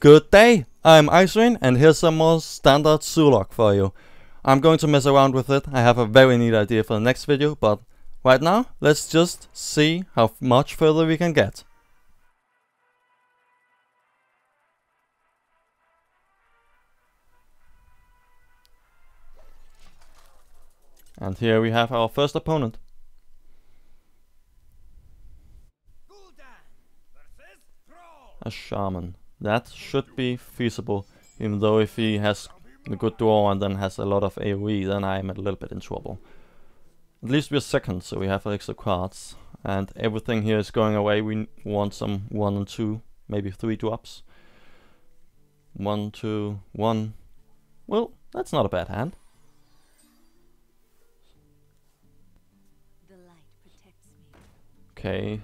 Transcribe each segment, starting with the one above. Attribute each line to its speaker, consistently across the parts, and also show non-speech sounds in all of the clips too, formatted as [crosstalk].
Speaker 1: Good day, I'm Icewing and here's some more standard Zoolock for you. I'm going to mess around with it, I have a very neat idea for the next video, but right now, let's just see how much further we can get. And here we have our first opponent. A shaman. That should be feasible, even though if he has a good draw and then has a lot of AoE, then I'm a little bit in trouble. At least we're second, so we have extra cards. And everything here is going away. We want some 1 and 2, maybe 3 drops. 1, 2, 1. Well, that's not a bad hand. Okay.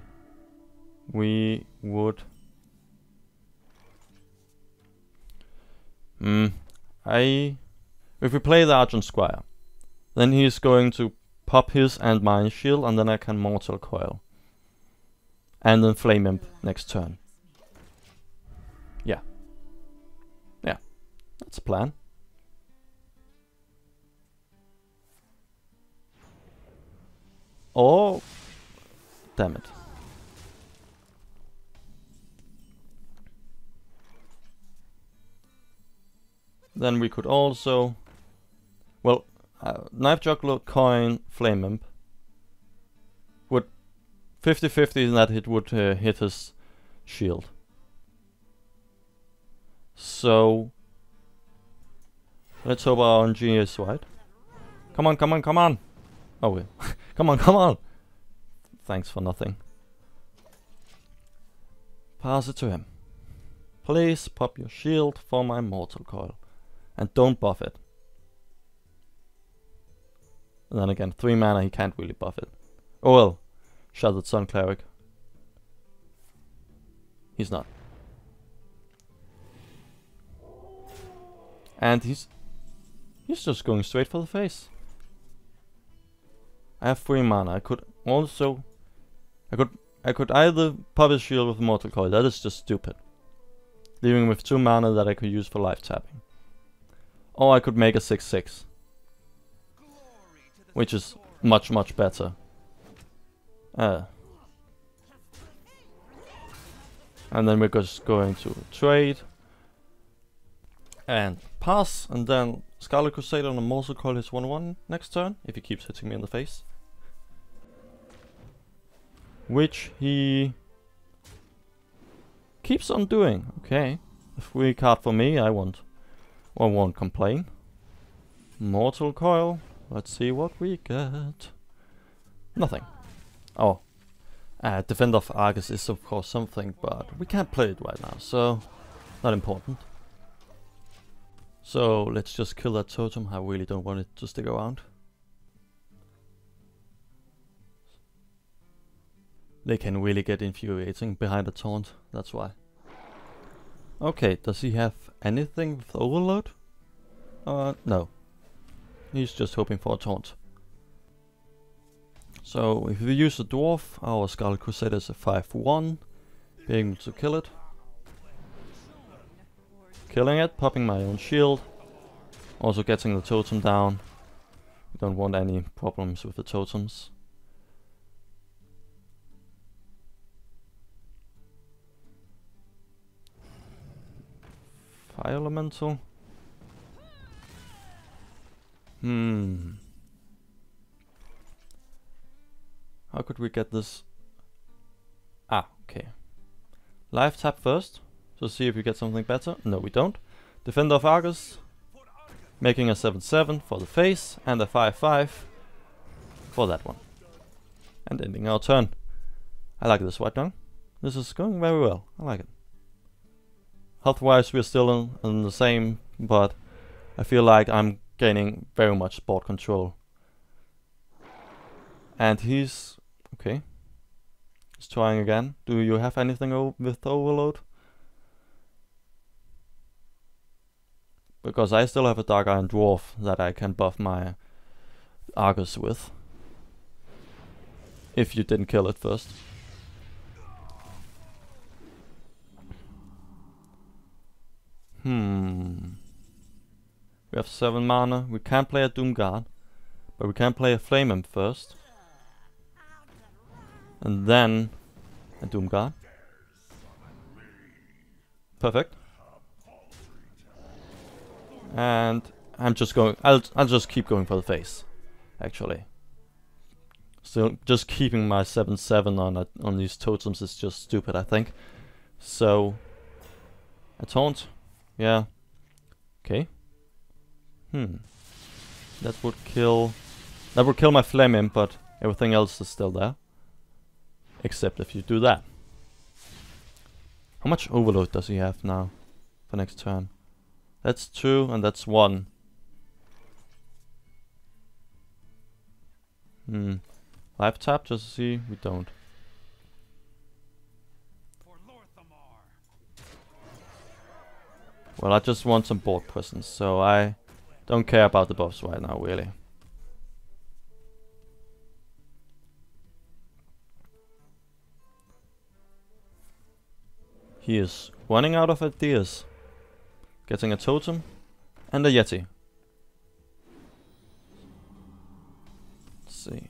Speaker 1: We would... Hmm. I... If we play the Argent Squire, then he's going to pop his and mine shield, and then I can Mortal Coil. And then Flame Imp next turn. Yeah. Yeah. That's a plan. Oh, Damn it. Then we could also, well, uh, Knife Juggler, Coin, Flame Imp would 50-50 that it would uh, hit his shield. So, let's hope our RNG is right. Come on, come on, come on! Oh, wait. [laughs] come on, come on! Thanks for nothing. Pass it to him. Please pop your shield for my Mortal Coil. And don't buff it. And then again, 3 mana, he can't really buff it. Oh well, Shattered Sun Cleric. He's not. And he's... He's just going straight for the face. I have 3 mana, I could also I could I could either his shield with Mortal Coil, that is just stupid. Leaving with 2 mana that I could use for life tapping. Or I could make a 6-6. Which is much much better. Uh. And then we're just going to trade. And pass, and then Scarlet Crusader on a Mortal Coil is 1-1 next turn, if he keeps hitting me in the face which he keeps on doing. Okay, a free card for me, I won't, I won't complain. Mortal Coil, let's see what we get. Nothing. Oh, uh, Defender of Argus is of course something, but we can't play it right now, so not important. So let's just kill that totem, I really don't want it to stick around. They can really get infuriating behind a taunt, that's why. Okay, does he have anything with overload? Uh, no. He's just hoping for a taunt. So, if we use a dwarf, our Scarlet Crusader is a 5-1, being able to kill it. Killing it, popping my own shield, also getting the totem down. We don't want any problems with the totems. Fire elemental. Hmm. How could we get this? Ah, okay. Life tap first, to see if we get something better. No, we don't. Defender of Argus, making a 7-7 for the face, and a 5-5 for that one. And ending our turn. I like this white dung. This is going very well. I like it. Health-wise, we're still in, in the same, but I feel like I'm gaining very much board control. And he's... okay. He's trying again. Do you have anything with overload? Because I still have a Dark Iron Dwarf that I can buff my Argus with. If you didn't kill it first. Hmm. We have 7 mana. We can't play a Doom Guard. But we can play a Flame Imp first. And then a Doom Guard. Perfect. And I'm just going. I'll I'll just keep going for the face, actually. So just keeping my seven seven on a, on these totems is just stupid. I think. So a taunt, yeah. Okay. Hmm. That would kill. That would kill my flame but everything else is still there. Except if you do that. How much overload does he have now for next turn? That's two and that's one. Hmm. Life tap just to see? We don't. Well, I just want some board presence, so I don't care about the buffs right now, really. He is running out of ideas. Getting a totem and a yeti. Let's see.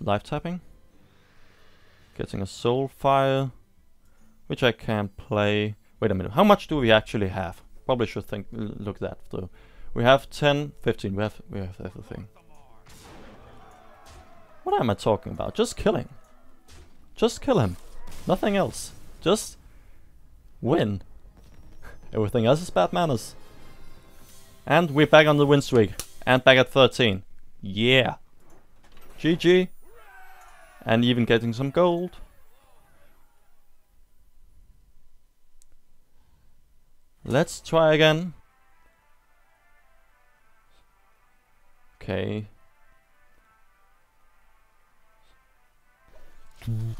Speaker 1: Life tapping. Getting a soul fire. Which I can play. Wait a minute, how much do we actually have? Probably should think look at that through. We have 10, 15, we have we have everything. What am I talking about? Just killing. Just kill him. Nothing else. Just win. [laughs] Everything else is bad manners. And we're back on the win streak. And back at 13. Yeah. GG. And even getting some gold. Let's try again. Okay. Hmm.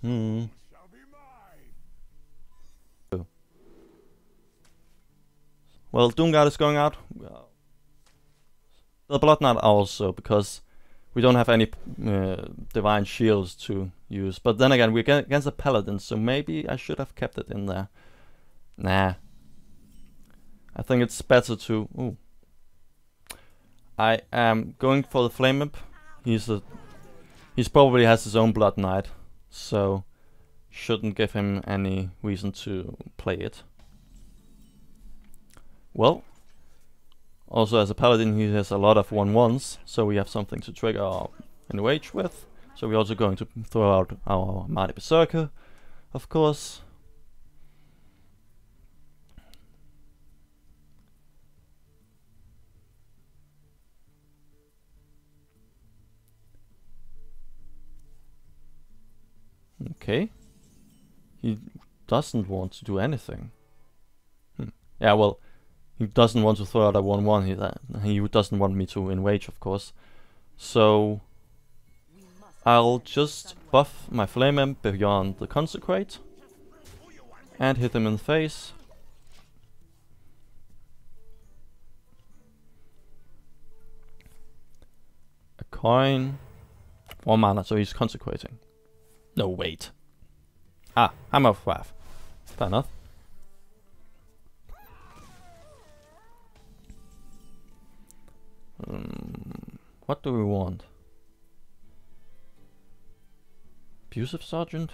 Speaker 1: Hmm. Well, Doomguard is going out. The Blood Knight also, because we don't have any uh, Divine Shields to use. But then again, we're against a Paladin, so maybe I should have kept it in there. Nah. I think it's better to... Ooh. I am going for the Flame Imp. He's a... He's probably has his own Blood Knight, so shouldn't give him any reason to play it. Well, also as a paladin he has a lot of 1-1s, so we have something to trigger our enrage with. So we're also going to throw out our Mighty Berserker, of course. Okay. He doesn't want to do anything. Hmm. Yeah, well, he doesn't want to throw out a 1-1. He, he doesn't want me to enrage, of course. So I'll just buff my Flame Imp beyond the Consecrate and hit him in the face. A coin. One mana, so he's consecrating. No, wait. Ah, Hammer of Wrath. Fair enough. What do we want? Abusive Sergeant?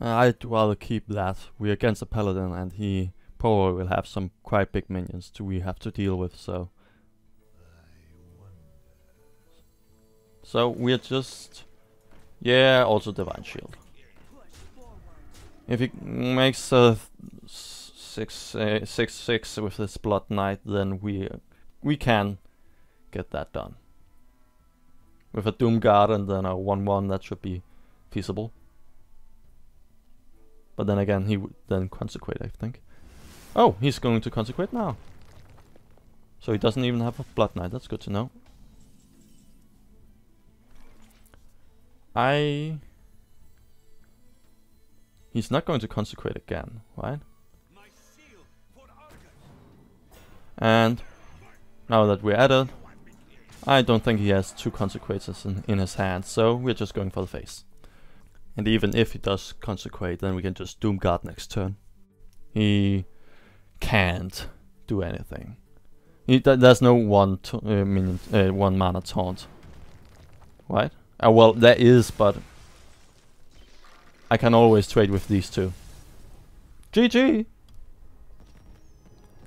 Speaker 1: Uh, I'd rather keep that. We're against a paladin and he probably will have some quite big minions to we have to deal with, so... So we're just... Yeah, also Divine Shield. If he makes a six, uh, six, six with this Blood Knight, then we we can get that done. With a Doom Guard and then a 1-1, that should be feasible. But then again, he would then consecrate, I think. Oh, he's going to consecrate now. So he doesn't even have a Blood Knight, that's good to know. I... he's not going to consecrate again, right? And now that we're at it, I don't think he has two consecrators in, in his hand, so we're just going for the face. And even if he does consecrate, then we can just Doom Guard next turn. He can't do anything. He, th there's no one uh, minion, uh, one mana taunt, right? Uh, well, there is, but I can always trade with these two. GG.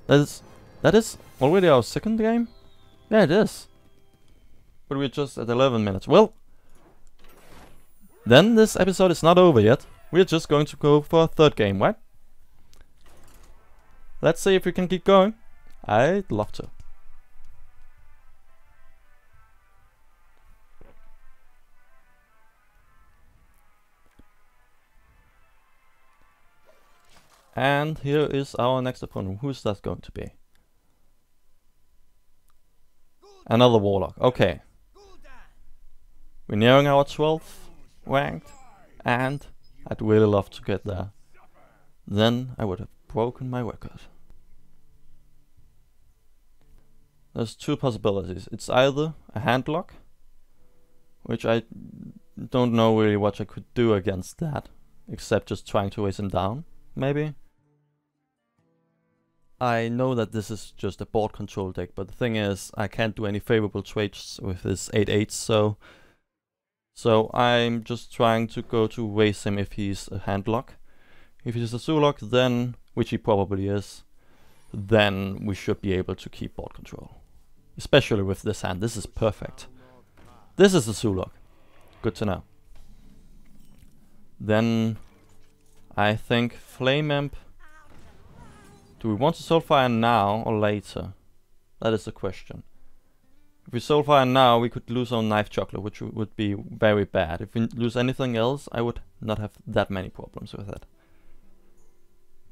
Speaker 1: That is that is already our second game. Yeah, it is. But we're just at 11 minutes. Well, then this episode is not over yet. We're just going to go for a third game, right? Let's see if we can keep going. I'd love to. And here is our next opponent. Who's that going to be? Another Warlock. Okay. We're nearing our 12th ranked. And I'd really love to get there. Then I would have broken my record. There's two possibilities. It's either a handlock, which I don't know really what I could do against that, except just trying to raise him down, maybe. I know that this is just a board control deck, but the thing is, I can't do any favorable trades with this 8-8, so... So I'm just trying to go to raise him if he's a handlock. If he's a Zoolock, then, which he probably is, then we should be able to keep board control. Especially with this hand, this is perfect. This is a Zoolock. Good to know. Then I think Flame Imp do we want to Soulfire now or later? That is the question. If we Soulfire now, we could lose our Knife Juggler, which would be very bad. If we lose anything else, I would not have that many problems with it.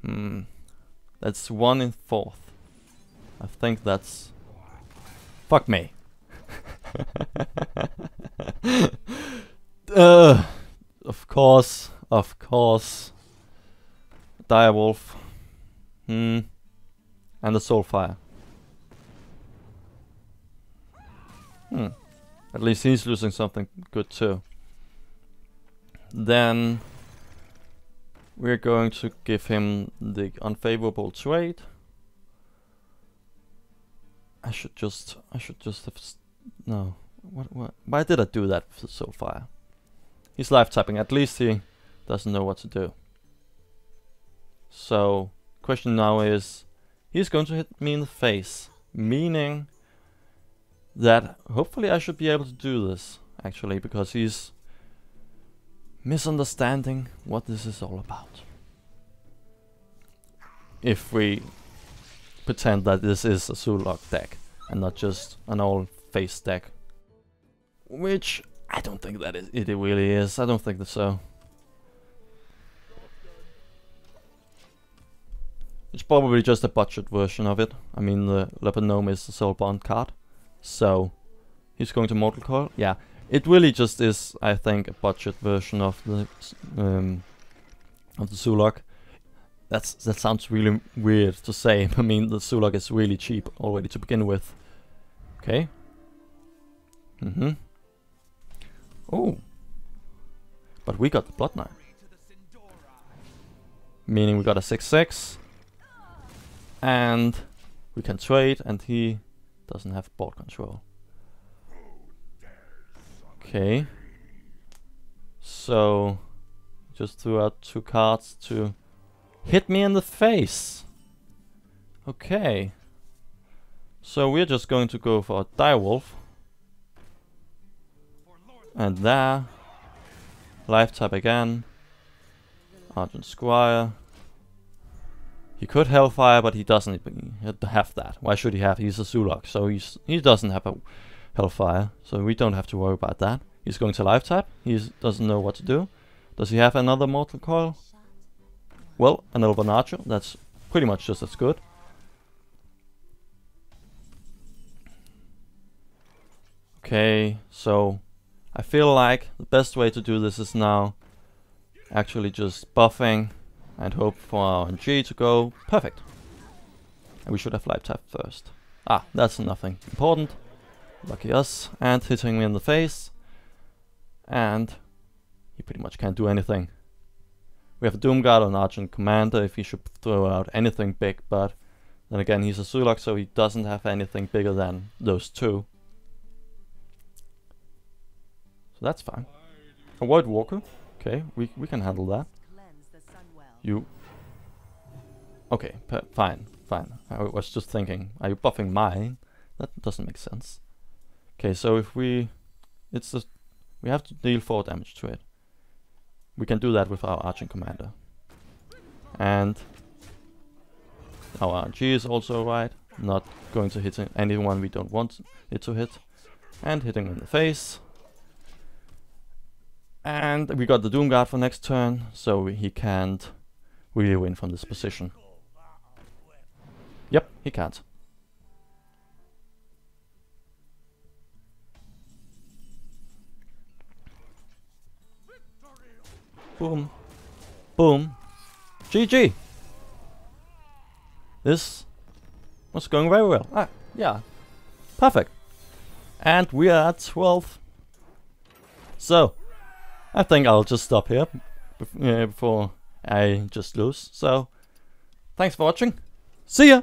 Speaker 1: Hmm. That's one in fourth. I think that's... Fuck me. [laughs] uh, of course, of course. Direwolf. Hmm. And the Soulfire. Hmm. At least he's losing something good too. Then we're going to give him the unfavorable trade. I should just I should just have no. What what why did I do that so far? He's life tapping, at least he doesn't know what to do. So Question now is, he's going to hit me in the face, meaning that hopefully I should be able to do this, actually, because he's misunderstanding what this is all about. If we pretend that this is a Zoolock deck and not just an all face deck. Which I don't think that it, it really is. I don't think that so. It's probably just a budget version of it. I mean, the Leper Gnome is a Soulbound card. So, he's going to Mortal Coil. Yeah, it really just is, I think, a budget version of the um, of the Zoolock. That's that sounds really weird to say. [laughs] I mean, the Zoolock is really cheap already to begin with. Okay. Mm-hmm. Oh. But we got the Blood Knight. Meaning we got a 6-6 and we can trade and he doesn't have board control. Okay. So just threw out two cards to hit me in the face. Okay. So we're just going to go for a direwolf. And there. Life tap again. Argent Squire. He could Hellfire, but he doesn't have that. Why should he have? He's a Zoolock, so he's he doesn't have a Hellfire, so we don't have to worry about that. He's going to life tap. He doesn't know what to do. Does he have another Mortal Coil? Well, an Elven That's pretty much just as good. Okay, so I feel like the best way to do this is now actually just buffing and hope for our NG to go perfect. And we should have life tap first. Ah, that's nothing important. Lucky us. And hitting me in the face. And he pretty much can't do anything. We have a Doomguard on Argent Commander if he should throw out anything big, but then again he's a Zoolock so he doesn't have anything bigger than those two. So that's fine. A Avoid Walker. Okay, we, we can handle that. You... Okay, fine, fine. I was just thinking, are you buffing mine? That doesn't make sense. Okay, so if we... It's just... We have to deal 4 damage to it. We can do that with our Argent Commander. And... Our RNG is also right. Not going to hit anyone we don't want it to hit. And hitting in the face. And we got the Doomguard for next turn, so he can't really win from this position. Yep, he can't. Boom. Boom. GG! This was going very well. Ah, yeah. Perfect. And we are at 12. So, I think I'll just stop here before I just lose. So, thanks for watching. See ya!